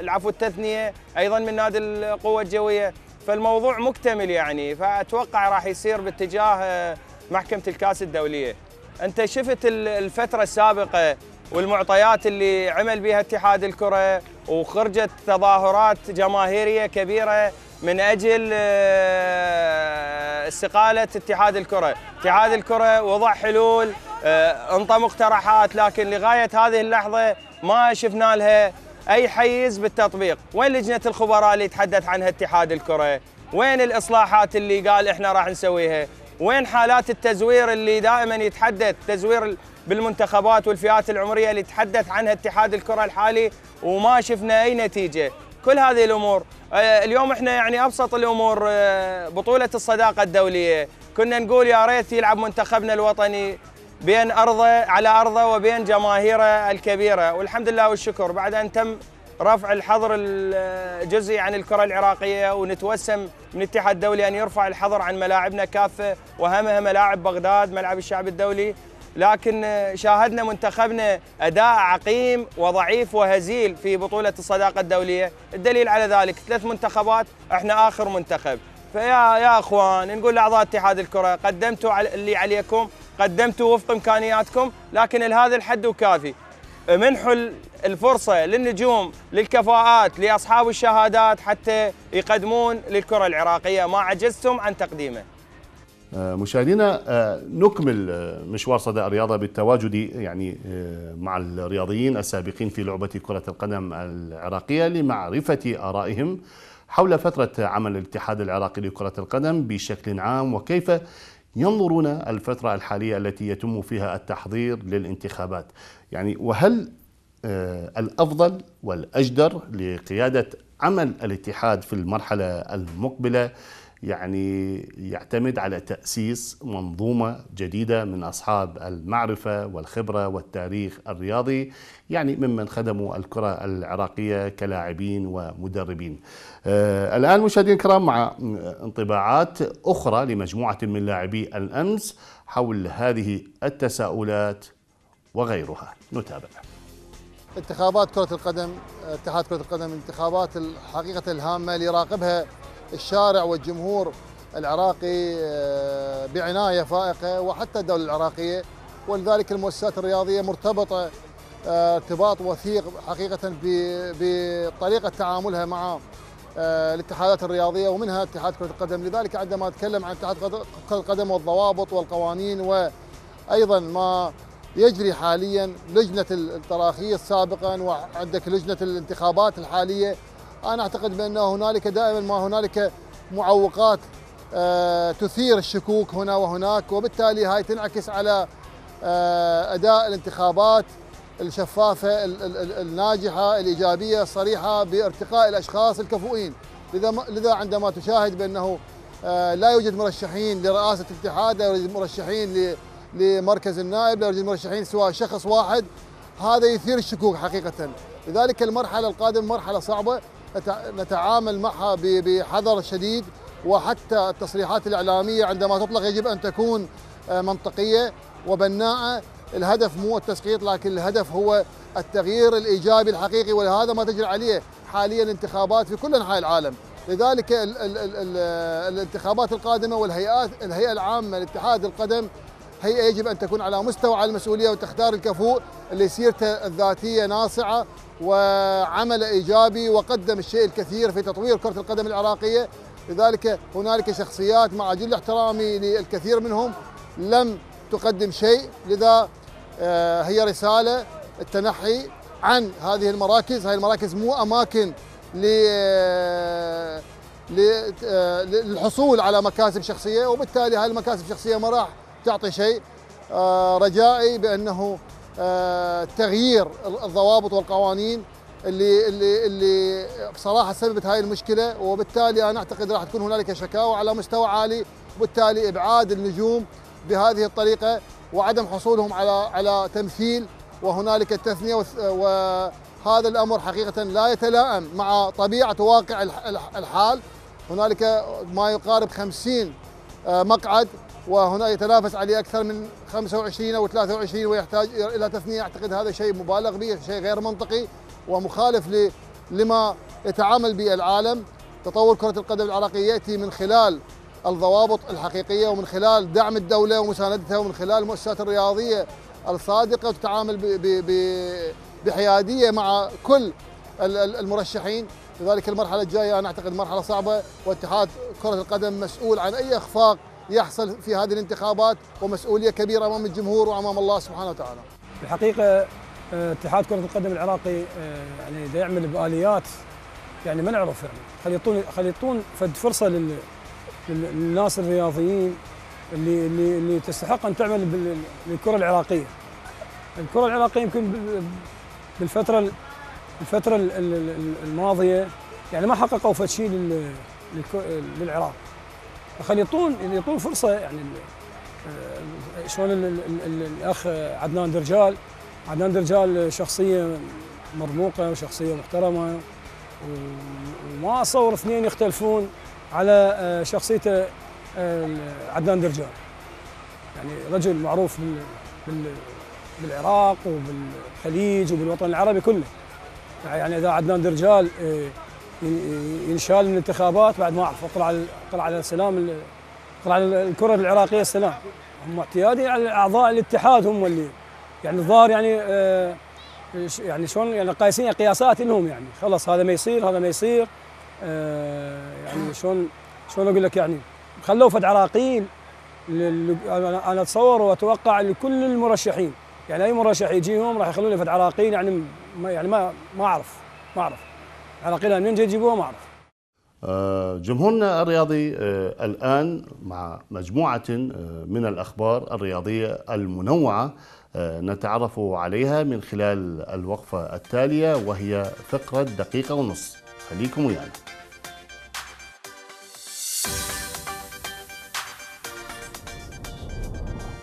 العفو التثنية أيضا من نادي القوة الجوية فالموضوع مكتمل يعني فأتوقع راح يصير باتجاه آه، محكمة الكاس الدولية. أنت شفت الفترة السابقة والمعطيات اللي عمل بها اتحاد الكرة وخرجت تظاهرات جماهيرية كبيرة من أجل آه، استقالة اتحاد الكرة، اتحاد الكرة وضع حلول آه، انطى مقترحات لكن لغاية هذه اللحظة ما شفنا لها أي حيز بالتطبيق. وين لجنة الخبراء اللي يتحدث عنها اتحاد الكرة؟ وين الإصلاحات اللي قال إحنا راح نسويها؟ وين حالات التزوير اللي دائما يتحدث؟ تزوير بالمنتخبات والفئات العمرية اللي يتحدث عنها اتحاد الكرة الحالي وما شفنا أي نتيجة. كل هذه الأمور آه، اليوم إحنا يعني أبسط الأمور آه، بطولة الصداقة الدولية. كنا نقول يا ريت يلعب منتخبنا الوطني. بين أرضه على أرضه وبين جماهيره الكبيرة. والحمد لله والشكر. بعد أن تم رفع الحظر الجزئي عن الكرة العراقية ونتوسم من الاتحاد الدولي أن يرفع الحظر عن ملاعبنا كافة وهمها ملاعب بغداد ملعب الشعب الدولي. لكن شاهدنا منتخبنا أداء عقيم وضعيف وهزيل في بطولة الصداقة الدولية. الدليل على ذلك ثلاث منتخبات إحنا آخر منتخب. فيا يا أخوان نقول لأعضاء اتحاد الكرة قدمتوا اللي عليكم قدمتوا وفق إمكانياتكم لكن لهذا الحد وكافي. منحوا الفرصة للنجوم للكفاءات لأصحاب الشهادات حتى يقدمون للكرة العراقية. ما عجزتم عن تقديمه. آه، مشاهدينا آه، نكمل آه، مشوار صدى الرياضة بالتواجد يعني مع الرياضيين السابقين في لعبة كرة القدم العراقية لمعرفة آرائهم حول فترة عمل الاتحاد العراقي لكرة القدم بشكل عام وكيف ينظرون الفترة الحالية التي يتم فيها التحضير للانتخابات. يعني وهل آه، الأفضل والأجدر لقيادة عمل الاتحاد في المرحلة المقبلة يعني يعتمد على تأسيس منظومة جديدة من أصحاب المعرفة والخبرة والتاريخ الرياضي يعني ممن خدموا الكرة العراقية كلاعبين ومدربين. آه الآن مشاهدينا الكرام مع انطباعات أخرى لمجموعة من لاعبي الأمس حول هذه التساؤلات وغيرها. نتابع. انتخابات كرة القدم اتحاد كرة القدم انتخابات الحقيقة الهامة اللي يراقبها الشارع والجمهور العراقي آه، بعناية فائقة وحتى الدولة العراقية. ولذلك المؤسسات الرياضية مرتبطة آه، ارتباط وثيق حقيقة بطريقة تعاملها مع آه، الاتحادات الرياضية ومنها اتحاد كرة القدم. لذلك عندما أتكلم عن اتحاد كرة القدم والضوابط والقوانين وأيضا ما يجري حاليا لجنة التراخيص سابقا وعندك لجنة الانتخابات الحالية أنا أعتقد بأن هنالك دائما ما هنالك معوقات آه، تثير الشكوك هنا وهناك وبالتالي هاي تنعكس على آه، أداء الانتخابات الشفافة الناجحة الإيجابية الصريحة بارتقاء الأشخاص الكفؤين. لذا لذا عندما تشاهد بأنه آه، لا يوجد مرشحين لرئاسة الاتحاد لا يوجد مرشحين لمركز النائب لا يوجد مرشحين سوى شخص واحد هذا يثير الشكوك حقيقة. لذلك المرحلة القادمة مرحلة صعبة. نتعامل معها بحذر شديد وحتى التصريحات الإعلامية عندما تطلق يجب أن تكون آه، منطقية وبناءة. الهدف مو التسقيط لكن الهدف هو التغيير الإيجابي الحقيقي ولهذا ما تجري عليه حاليا انتخابات في كل أنحاء العالم. لذلك ال ال ال ال الانتخابات القادمة والهيئات الهيئة العامة لاتحاد القدم هيئه يجب أن تكون على مستوى على المسؤولية وتختار الكفؤ اللي سيرته الذاتية ناصعة وعمل إيجابي وقدم الشيء الكثير في تطوير كرة القدم العراقية. لذلك هنالك شخصيات مع جل احترامي للكثير منهم لم تقدم شيء لذا آه، هي رسالة التنحي عن هذه المراكز. هذه المراكز مو أماكن آه، آه، للحصول على مكاسب شخصية وبالتالي هذه المكاسب الشخصية ما راح تعطي شيء رجائي بأنه تغيير الضوابط والقوانين اللي اللي اللي بصراحة سببت هاي المشكلة وبالتالي أنا أعتقد راح تكون هنالك شكاوى على مستوى عالي وبالتالي إبعاد النجوم بهذه الطريقة وعدم حصولهم على على تمثيل وهنالك التثنية وهذا الأمر حقيقة لا يتلائم مع طبيعة واقع الحال. هنالك ما يقارب 50 آه، مقعد وهنا يتنافس عليه أكثر من 25 أو 23 ويحتاج إلى تثنية. أعتقد هذا شيء مبالغ به شيء غير منطقي ومخالف لما يتعامل به العالم تطور كرة القدم العراقية يأتي من خلال الضوابط الحقيقية ومن خلال دعم الدولة ومساندتها ومن خلال المؤسسات الرياضية الصادقة وتتعامل بحيادية مع كل المرشحين. لذلك المرحلة الجاية أنا أعتقد مرحلة صعبة واتحاد كرة القدم مسؤول عن أي إخفاق يحصل في هذه الانتخابات ومسؤولية كبيرة أمام الجمهور وأمام الله سبحانه وتعالى الحقيقة آه، اتحاد كرة القدم العراقي آه، يعني دا يعمل بآليات يعني ما نعرف يعني خلي يعطون خلي يعطون فد فرصة لل للناس الرياضيين اللي اللي اللي تستحق أن تعمل بالكرة العراقية. الكرة العراقية يمكن بالفترة الفترة الماضية يعني ما حققوا فد شيء للعراق. خلي يعطون يعطون فرصة يعني آه، شلون الأخ عدنان درجال. عدنان درجال شخصية مرموقة وشخصية محترمة وما أصور اثنين يختلفون على آه، شخصيته آه، عدنان درجال. يعني رجل معروف بالعراق وبالخليج وبالوطن العربي كله. يعني إذا عدنان درجال ينشال من الانتخابات بعد ما أعرف طلع طلع على السلام طلع على الكرة العراقية السلام. هم اعتيادي على أعضاء الاتحاد هم اللي يعني الظاهر يعني آه يعني شلون يعني قايسين قياسات لهم يعني. خلص هذا ما يصير هذا ما يصير آه يعني شلون شلون أقول لك يعني. خلوا فد عراقيين أنا أتصور وأتوقع لكل المرشحين. يعني أي مرشح يجيهم راح يخلون فد عراقيين يعني ما يعني ما ما أعرف ما أعرف. عراقيين منين يجيبوها ما اعرف آه، جمهورنا الرياضي آه، الآن مع مجموعة من الأخبار الرياضية المنوعة نتعرف عليها من خلال الوقفة التالية وهي فقرة دقيقة ونص. خليكم ويانا.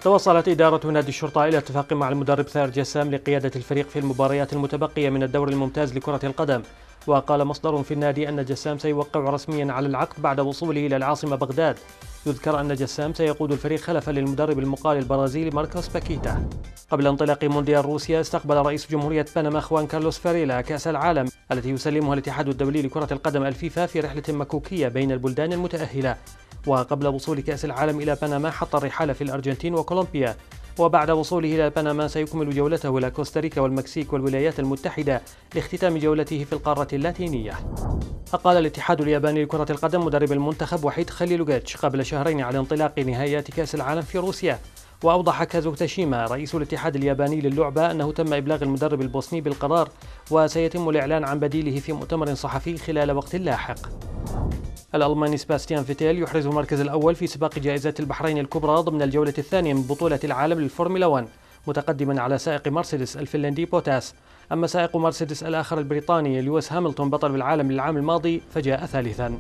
توصلت إدارة نادي الشرطة إلى اتفاق مع المدرب ثائر جسام لقيادة الفريق في المباريات المتبقية من الدور الممتاز لكرة القدم. وقال مصدر في النادي أن جسام سيوقع رسميا على العقد بعد وصوله إلى العاصمة بغداد. يذكر أن جسام سيقود الفريق خلفا للمدرب المقال البرازيلي ماركوس باكيتا قبل انطلاق مونديال روسيا استقبل رئيس جمهورية بنما خوان كارلوس فاريلا كأس العالم التي يسلمها الاتحاد الدولي لكرة القدم الفيفا في رحلة مكوكية بين البلدان المتأهلة. وقبل وصول كأس العالم إلى بنما حط الرحال في الأرجنتين وكولومبيا. وبعد وصوله إلى بنما سيكمل جولته إلى كوستاريكا والمكسيك والولايات المتحدة لاختتام جولته في القارة اللاتينية. أقال الاتحاد الياباني لكرة القدم مدرب المنتخب وحيد خليلوغيتش قبل شهرين على انطلاق نهائيات كأس العالم في روسيا. وأوضح كازو تاشيما رئيس الاتحاد الياباني للعبة أنه تم إبلاغ المدرب البوسني بالقرار وسيتم الإعلان عن بديله في مؤتمر صحفي خلال وقت لاحق. الألماني سباستيان فيتيل يحرز المركز الأول في سباق جائزة البحرين الكبرى ضمن الجولة الثانية من بطولة العالم للفورمولا 1 متقدما على سائق مرسيدس الفنلندي بوتاس. أما سائق مرسيدس الآخر البريطاني لويس هاملتون بطل العالم للعام الماضي فجاء ثالثا.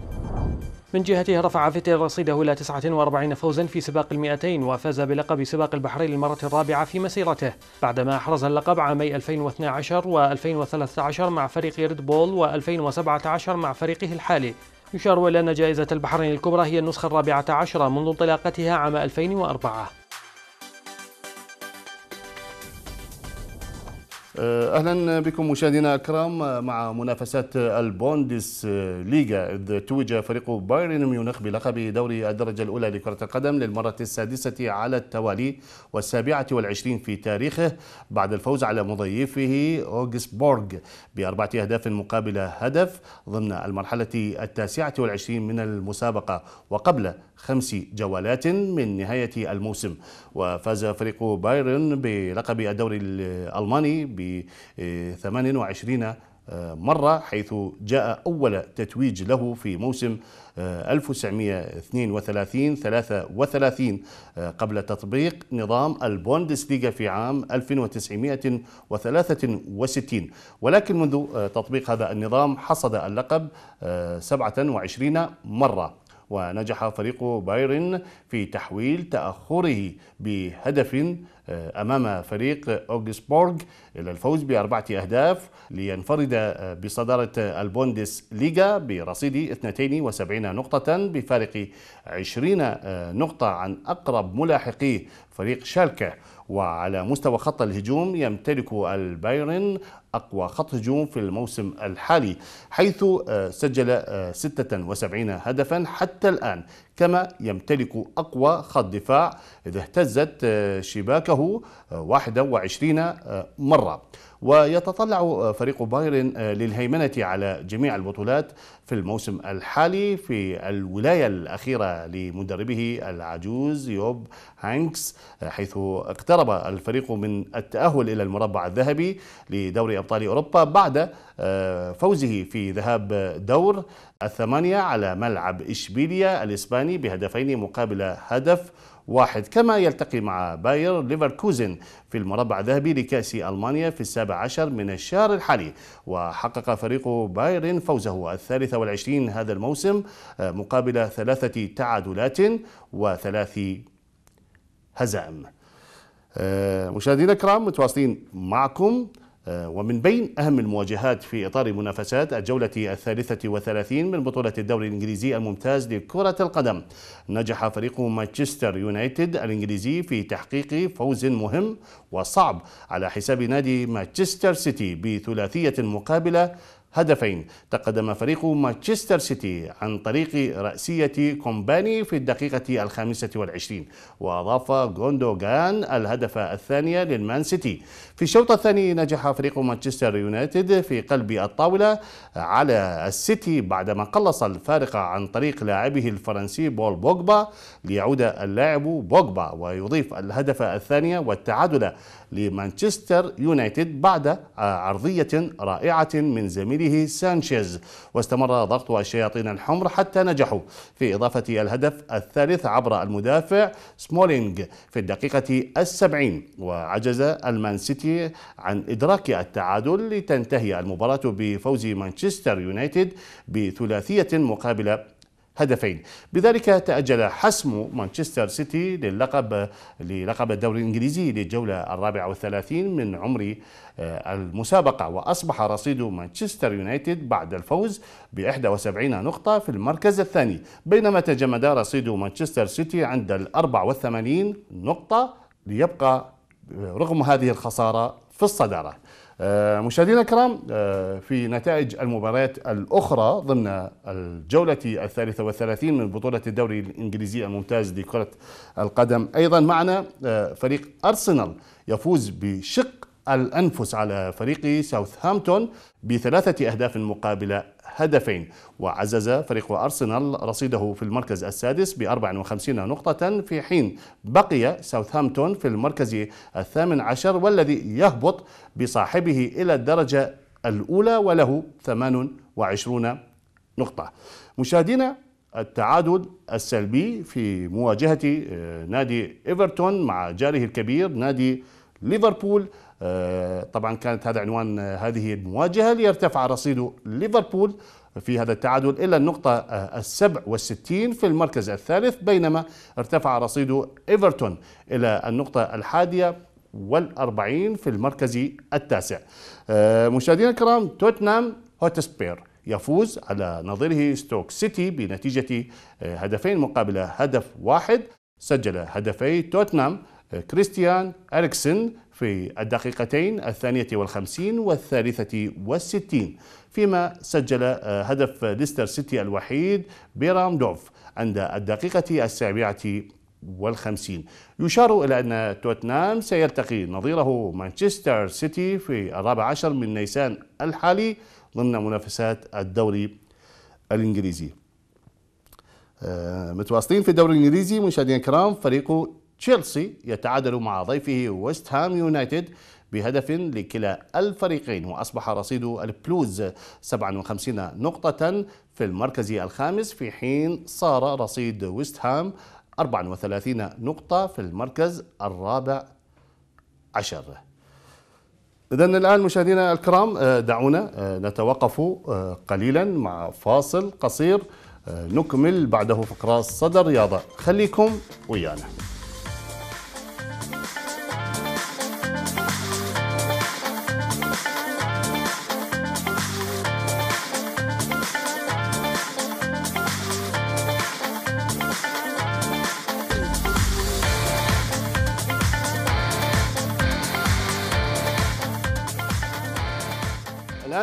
من جهته رفع فيتيل رصيده إلى 49 فوزا في سباقه المئتين وفاز بلقب سباق البحرين للمرة الرابعة في مسيرته. بعدما أحرز اللقب عامي 2012 و2013 مع فريق ريد بول و2017 مع فريقه الحالي. يشار إلى أن جائزة البحرين الكبرى هي النسخة الرابعة عشرة منذ انطلاقتها عام 2004 أهلا بكم مشاهدينا الكرام مع منافسات البوندس ليغا إذ توج فريق بايرن ميونخ بلقب دوري الدرجة الأولى لكرة القدم للمرة السادسة على التوالي والسابعة والعشرين في تاريخه بعد الفوز على مضيفه أوغسبورغ بأربعة أهداف مقابل هدف ضمن المرحلة التاسعة والعشرين من المسابقة. وقبل خمس جولات من نهاية الموسم. وفاز فريق بايرن بلقب الدوري الألماني ب ب 28 مرة حيث جاء أول تتويج له في موسم 1932 33 قبل تطبيق نظام البوندسليغا في عام 1963 ولكن منذ تطبيق هذا النظام حصد اللقب 27 مرة. ونجح فريق بايرن في تحويل تأخره بهدف آه، أمام فريق أوغسبورغ إلى الفوز بأربعة أهداف لينفرد آه، بصدارة البوندس ليغا برصيد 72 نقطة بفارق 20 آه، نقطة عن أقرب ملاحقيه فريق شالكة. وعلى مستوى خط الهجوم يمتلك البايرن أقوى خط هجوم في الموسم الحالي حيث سجل 76 هدفا حتى الآن كما يمتلك أقوى خط دفاع إذا اهتزت شباكه 21 مرة. ويتطلع فريق بايرن للهيمنة على جميع البطولات في الموسم الحالي في الولاية الأخيرة لمدربه العجوز يوب هاينكس حيث اقترب الفريق من التأهل إلى المربع الذهبي لدوري أبطال أوروبا بعد فوزه في ذهاب دور الثمانية على ملعب إشبيليا الإسباني بهدفين مقابل هدف واحد كما يلتقي مع باير ليفركوزن في المربع الذهبي لكأس ألمانيا في السابع عشر من الشهر الحالي. وحقق فريق بايرن فوزه الثالث والعشرين هذا الموسم آه، مقابل ثلاثة تعادلات وثلاث هزائم. آه، مشاهدينا الكرام متواصلين معكم ومن بين أهم المواجهات في إطار منافسات الجولة الثالثة وثلاثين من بطولة الدوري الإنجليزي الممتاز لكرة القدم نجح فريق مانشستر يونايتد الإنجليزي في تحقيق فوز مهم وصعب على حساب نادي مانشستر سيتي بثلاثية مقابلة هدفين. تقدم فريق مانشستر سيتي عن طريق رأسية كومباني في الدقيقة الخامسة والعشرين وأضاف غوندوغان الهدف الثاني للمان سيتي. في الشوط الثاني نجح فريق مانشستر يونايتد في قلب الطاولة على السيتي بعدما قلص الفارق عن طريق لاعبه الفرنسي بول بوجبا ليعود اللاعب بوجبا ويضيف الهدف الثاني والتعادل لمانشستر يونايتد بعد عرضية رائعة من زميله سانشيز. واستمر ضغط الشياطين الحمر حتى نجحوا في إضافة الهدف الثالث عبر المدافع سمولينج في الدقيقة السبعين. وعجز المان سيتي عن إدراك التعادل لتنتهي المباراة بفوز مانشستر يونايتد بثلاثية مقابل هدفين. بذلك تأجل حسم مانشستر سيتي للقب للقب الدوري الإنجليزي للجولة الرابعة والثلاثين من عمر آه، المسابقة وأصبح رصيد مانشستر يونايتد بعد الفوز ب 71 نقطة في المركز الثاني بينما تجمد رصيد مانشستر سيتي عند ال 84 نقطة ليبقى رغم هذه الخسارة في الصدارة. آه، مشاهدينا الكرام آه، في نتائج المباريات الأخرى ضمن الجولة الثالثة والثلاثين من بطولة الدوري الإنجليزي الممتاز لكرة القدم. أيضا معنا آه، فريق أرسنال يفوز بشق الأنفس على فريق ساوثهامبتون بثلاثة أهداف مقابل هدفين. وعزز فريق أرسنال رصيده في المركز السادس ب 54 نقطة في حين بقي ساوثهامبتون في المركز الثامن عشر والذي يهبط بصاحبه إلى الدرجة الأولى وله 28 نقطة. مشاهدينا التعادل السلبي في مواجهة آه، نادي إيفرتون مع جاره الكبير نادي ليفربول طبعا كانت هذا عنوان آه، هذه المواجهة ليرتفع رصيد ليفربول في هذا التعادل إلى النقطة آه، السبع والستين في المركز الثالث بينما ارتفع رصيد إيفرتون إلى النقطة الحادية والأربعين في المركز التاسع. مشاهدينا الكرام توتنهام هوتسبير يفوز على نظيره ستوك سيتي بنتيجة هدفين مقابل هدف واحد. سجل هدفي توتنهام كريستيان أريكسن في الدقيقتين الثانية والخمسين والثالثة والستين فيما سجل هدف ليستر سيتي الوحيد بيرام دوف عند الدقيقة السابعة والخمسين. يشار إلى أن توتنهام سيلتقي نظيره مانشستر سيتي في الرابع عشر من نيسان الحالي ضمن منافسات الدوري الإنجليزي. متواصلين في الدوري الإنجليزي مشاهدينا الكرام فريق تشيلسي يتعادل مع ضيفه ويست هام يونايتد بهدف لكلا الفريقين وأصبح رصيد البلوز 57 نقطة في المركز الخامس. في حين صار رصيد ويست هام 34 نقطة في المركز الرابع عشر. إذا الآن مشاهدينا الكرام دعونا نتوقف قليلا مع فاصل قصير نكمل بعده فقرات صدى الرياضة خليكم ويانا.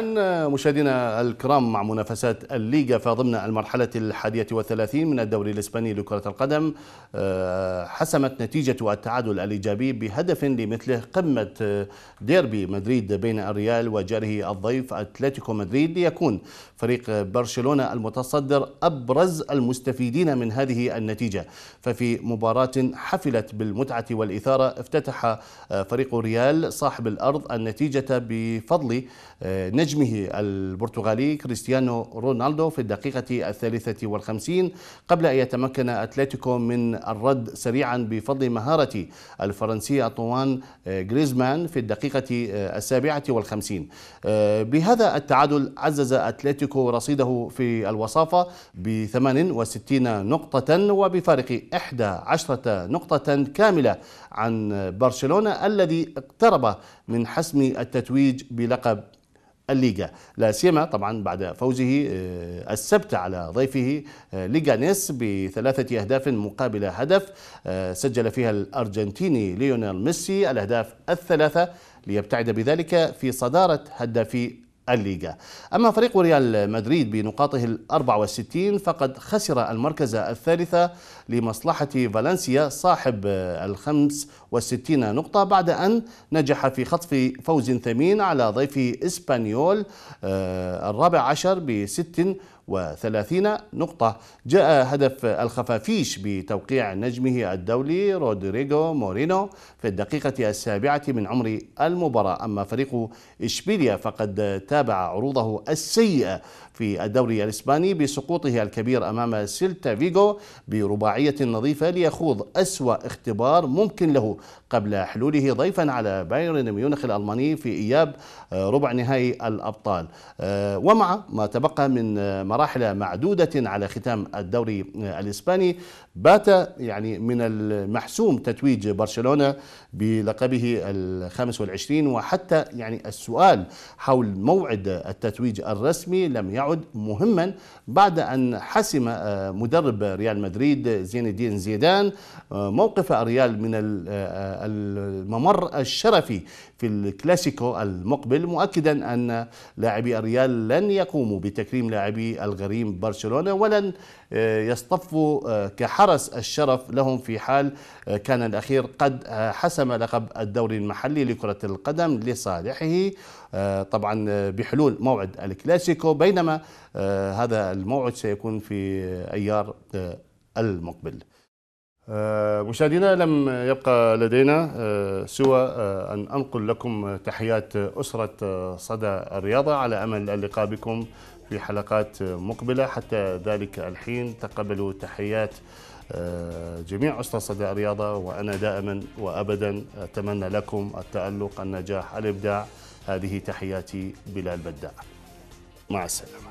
الآن مشاهدينا الكرام مع منافسات الليغا فضمن المرحلة الحادية والثلاثين من الدوري الإسباني لكرة القدم حسمت نتيجة التعادل الإيجابي بهدف لمثله قمة ديربي مدريد بين الريال وجاره الضيف أتلتيكو مدريد. ليكون فريق برشلونة المتصدر أبرز المستفيدين من هذه النتيجة. ففي مباراة حفلت بالمتعة والإثارة افتتح فريق ريال صاحب الأرض النتيجة بفضل نجمه البرتغالي كريستيانو رونالدو في الدقيقة الثالثة والخمسين قبل أن يتمكن أتلتيكو من الرد سريعا بفضل مهارة الفرنسي أطوان غريزمان في الدقيقة السابعة والخمسين. بهذا التعادل عزز أتلتيكو رصيده في الوصافة ب 68 نقطة وبفارق 11 نقطة كاملة عن برشلونة الذي اقترب من حسم التتويج بلقب الليغا. لا سيما طبعا بعد فوزه السبت على ضيفه ليغانيس بثلاثة أهداف مقابل هدف سجل فيها الأرجنتيني ليونيل ميسي الأهداف الثلاثة ليبتعد بذلك في صدارة هدافي الليغا. أما فريق ريال مدريد بنقاطه ال 64 فقد خسر المركز الثالث لمصلحة فالنسيا صاحب الخمس والستين نقطة بعد أن نجح في خطف فوز ثمين على ضيف إسبانيول الرابع عشر بست وثلاثين نقطة. جاء هدف الخفافيش بتوقيع نجمه الدولي رودريغو مورينو في الدقيقة السابعة من عمر المباراة. أما فريق إشبيليا فقد تابع عروضه السيئة في الدوري الإسباني بسقوطه الكبير أمام سيلتا فيغو برباعية نظيفة ليخوض أسوأ اختبار ممكن له قبل حلوله ضيفا على بايرن ميونخ الألماني في إياب ربع نهائي الأبطال. ومع ما تبقى من مراحل معدودة على ختام الدوري الإسباني بات يعني من المحسوم تتويج برشلونة بلقبه الخامس والعشرين وحتى يعني السؤال حول موعد التتويج الرسمي لم يعد مهما بعد أن حسم مدرب ريال مدريد زين الدين زيدان موقف الريال من الممر الشرفي في الكلاسيكو المقبل مؤكدا أن لاعبي الريال لن يقوموا بتكريم لاعبي الغريم برشلونة ولن يصطفوا كحرس الشرف لهم في حال كان الأخير قد حسم لقب الدوري المحلي لكرة القدم لصالحه طبعا بحلول موعد الكلاسيكو بينما هذا الموعد سيكون في أيار المقبل. مشاهدينا لم يبقى لدينا سوى أن أنقل لكم تحيات أسرة صدى الرياضة. على أمل اللقاء بكم في حلقات مقبلة. حتى ذلك الحين تقبلوا تحيات جميع أسرة الرياضة وأنا دائما وأبدا أتمنى لكم التألق النجاح الإبداع. هذه تحياتي بلال بداع. مع السلامة.